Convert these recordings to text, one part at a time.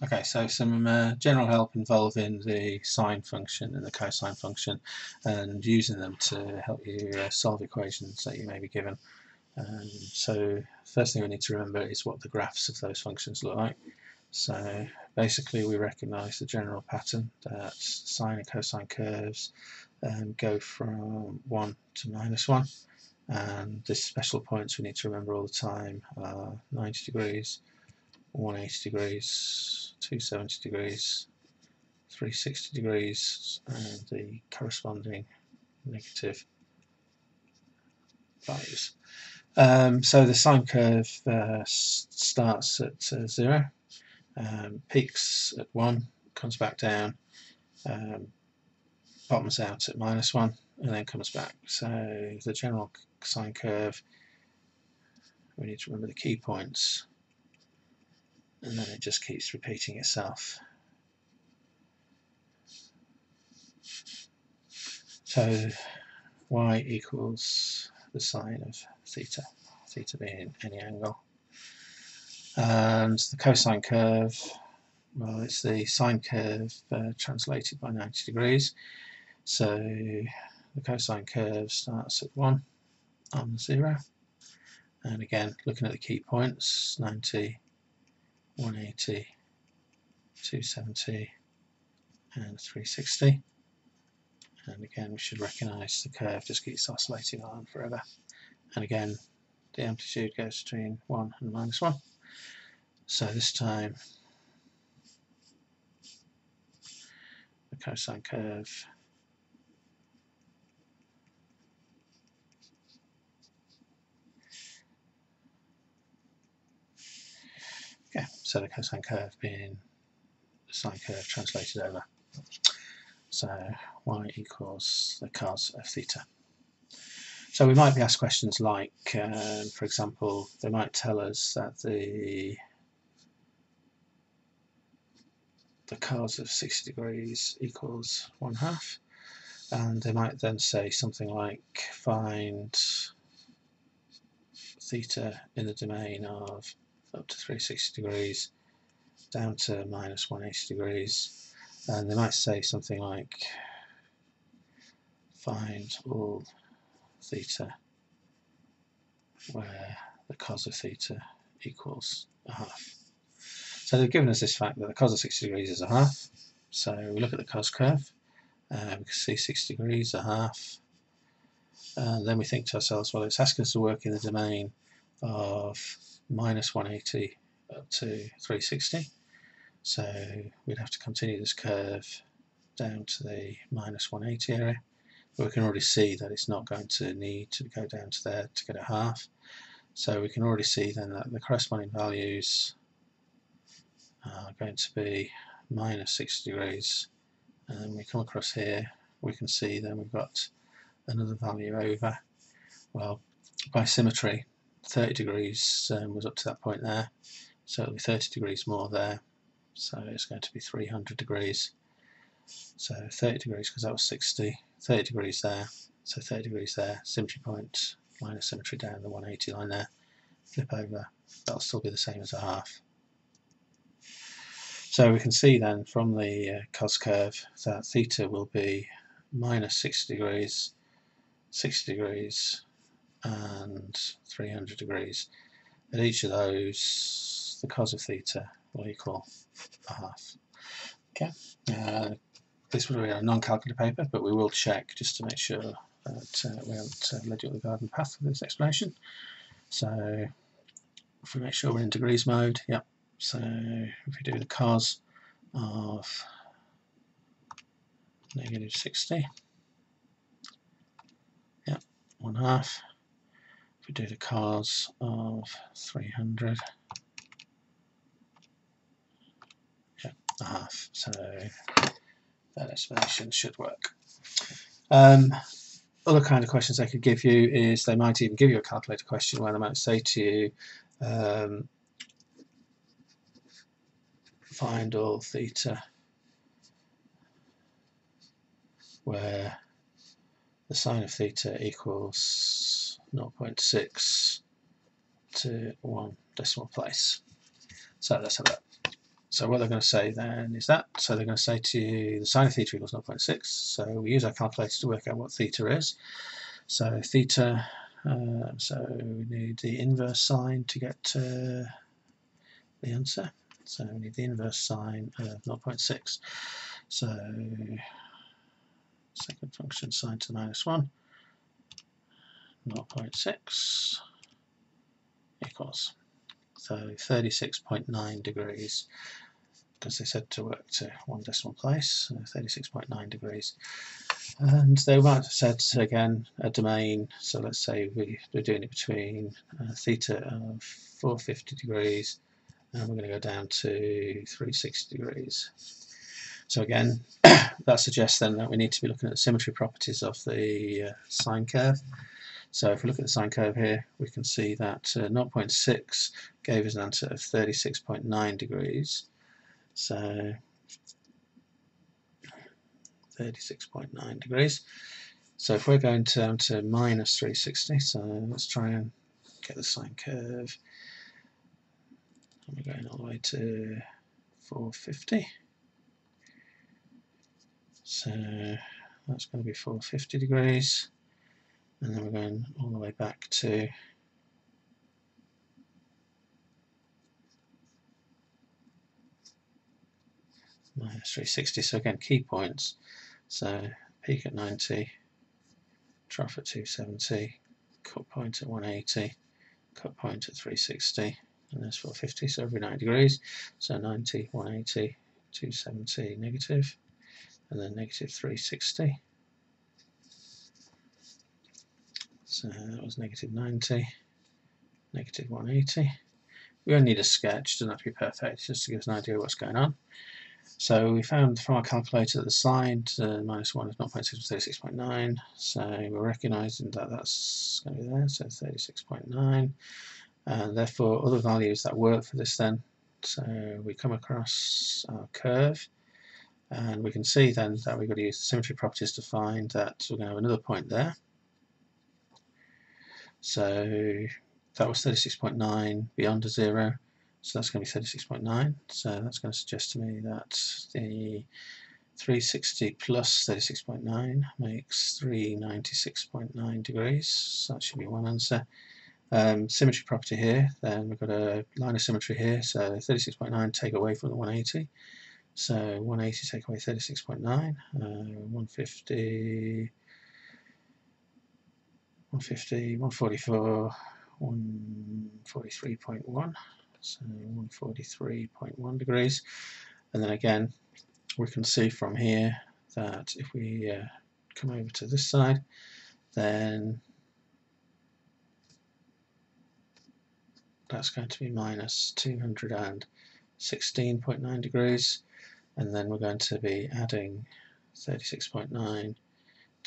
Okay, so some uh, general help involving the sine function and the cosine function and using them to help you uh, solve equations that you may be given. Um, so first thing we need to remember is what the graphs of those functions look like. So basically we recognise the general pattern that sine and cosine curves um, go from 1 to minus 1 and the special points we need to remember all the time are 90 degrees, 180 degrees, 270 degrees, 360 degrees and the corresponding negative values. Um, so the sine curve uh, starts at uh, 0, um, peaks at 1, comes back down, um, bottoms out at minus 1 and then comes back. So the general sine curve, we need to remember the key points and then it just keeps repeating itself. So y equals the sine of theta, theta being any angle. And the cosine curve, well it's the sine curve uh, translated by 90 degrees. So the cosine curve starts at 1 on 0. And again, looking at the key points, 90, 180, 270 and 360 and again we should recognise the curve just keeps oscillating on forever. And again the amplitude goes between 1 and minus 1 so this time the cosine curve Okay, so the cosine curve being the sine curve translated over. So y equals the cos of theta. So we might be asked questions like, um, for example, they might tell us that the the cos of 60 degrees equals one half and they might then say something like find theta in the domain of up to 360 degrees down to minus 180 degrees and they might say something like find all theta where the cos of theta equals a half. So they've given us this fact that the cos of 60 degrees is a half. So we look at the cos curve, uh, we can see 60 degrees, a half, and then we think to ourselves, well it's asking us to work in the domain of minus 180 up to 360. So we'd have to continue this curve down to the minus 180 area. But we can already see that it's not going to need to go down to there to get a half. So we can already see then that the corresponding values are going to be minus 60 degrees. And we come across here, we can see then we've got another value over. Well, by symmetry, 30 degrees um, was up to that point there. So it'll be 30 degrees more there. So it's going to be 300 degrees. So 30 degrees because that was 60 30 degrees there. So 30 degrees there. Symmetry point line of symmetry down the 180 line there. Flip over. That'll still be the same as a half. So we can see then from the uh, cos curve that theta will be minus 60 degrees 60 degrees and 300 degrees. At each of those, the cos of theta will equal a half. Okay, uh, this will be a non-calculator paper, but we will check just to make sure that uh, we haven't uh, led you up the garden path with this explanation. So if we make sure we're in degrees mode, yep. So if we do the cos of negative 60, yep, one half we do the cos of 300 yeah a half so that explanation should work. Um, other kind of questions they could give you is they might even give you a calculator question where they might say to you um, find all theta where the sine of theta equals 0.6 to one decimal place. So let's have that. so what they're going to say then is that. So they're going to say to you the sine of theta equals 0.6. So we use our calculator to work out what theta is. So theta, uh, so we need the inverse sine to get the answer. So we need the inverse sine of 0.6. So second function sine to the minus 1, 0.6 equals. So 36.9 degrees because they said to work to one decimal place, so 36.9 degrees. And they might have said again a domain, so let's say we, we're doing it between uh, theta of 450 degrees and we're going to go down to 360 degrees. So again, that suggests then that we need to be looking at the symmetry properties of the uh, sine curve. So if we look at the sine curve here, we can see that uh, 0.6 gave us an answer of 36.9 degrees. So 36.9 degrees. So if we're going down to minus 360, so let's try and get the sine curve we're going all the way to 450 so that's going to be 450 degrees and then we're going all the way back to minus 360 so again key points. So peak at 90 trough at 270 cut point at 180 cut point at 360 and that's 450 so every 90 degrees. So 90 180 270 negative and then negative 360 so that was negative 90 negative 180 we only need a sketch it doesn't have to be perfect just to give us an idea of what's going on. So we found from our calculator that the sine uh, minus 1 is 0.6 36.9 so we're recognizing that that's going to be there so 36.9 and therefore other values that work for this then. So we come across our curve and we can see then that we've got to use the symmetry properties to find that we're going to have another point there so that was 36.9 beyond a zero. So that's going to be 36.9 so that's going to suggest to me that the 360 plus 36.9 makes 396.9 degrees. So that should be one answer. Um, symmetry property here, then we've got a line of symmetry here, so 36.9 take away from the 180. So 180 take away 36.9, uh, 150, 150, 144, 143.1, so 143.1 degrees. And then again, we can see from here that if we uh, come over to this side, then that's going to be minus 216.9 degrees and then we're going to be adding 36.9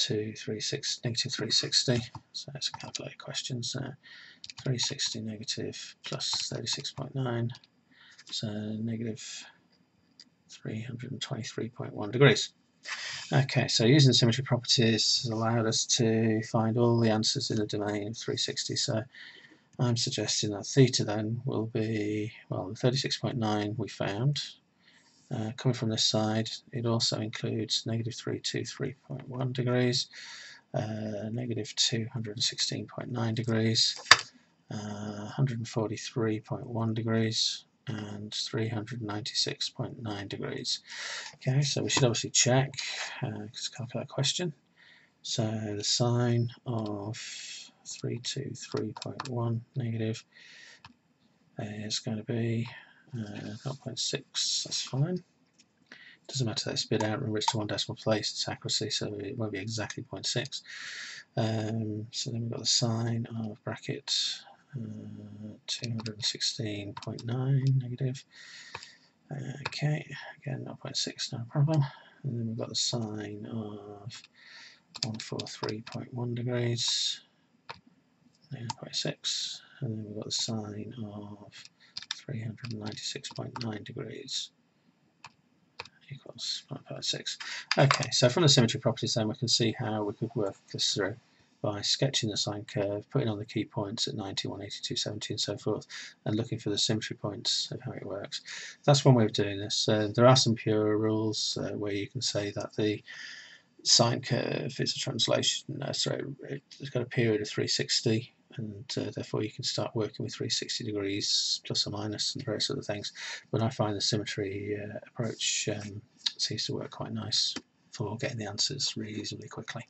to 36, negative 360 so it's a calculated question so 360 negative plus 36.9 so negative 323.1 degrees Okay, so using symmetry properties has allowed us to find all the answers in the domain of 360. So I'm suggesting that theta then will be, well, the 36.9 we found. Uh, coming from this side, it also includes negative 323.1 degrees, uh, negative 216.9 degrees, uh, 143.1 degrees, and 396.9 degrees. Okay, so we should obviously check, uh, calculate question. So the sine of 323.1 negative is going to be uh, 0.6, that's fine. Doesn't matter that it's spit out, remember it's to one decimal place, it's accuracy, so it won't be exactly 0.6. Um, so then we've got the sine of bracket uh, 216.9 negative. Okay, again 0.6, no problem. And then we've got the sine of 143.1 degrees 0.6. and then we've got the sine of 396.9 degrees equals 1.6. Okay, so from the symmetry properties then we can see how we could work this through. by sketching the sine curve, putting on the key points at 90, 182, 70 and so forth, and looking for the symmetry points of how it works. That's one way of doing this. Uh, there are some pure rules uh, where you can say that the sine curve is a translation, uh, sorry, it's got a period of 360 and uh, therefore you can start working with 360 degrees plus or minus and various other things but I find the symmetry uh, approach um, seems to work quite nice for getting the answers reasonably quickly.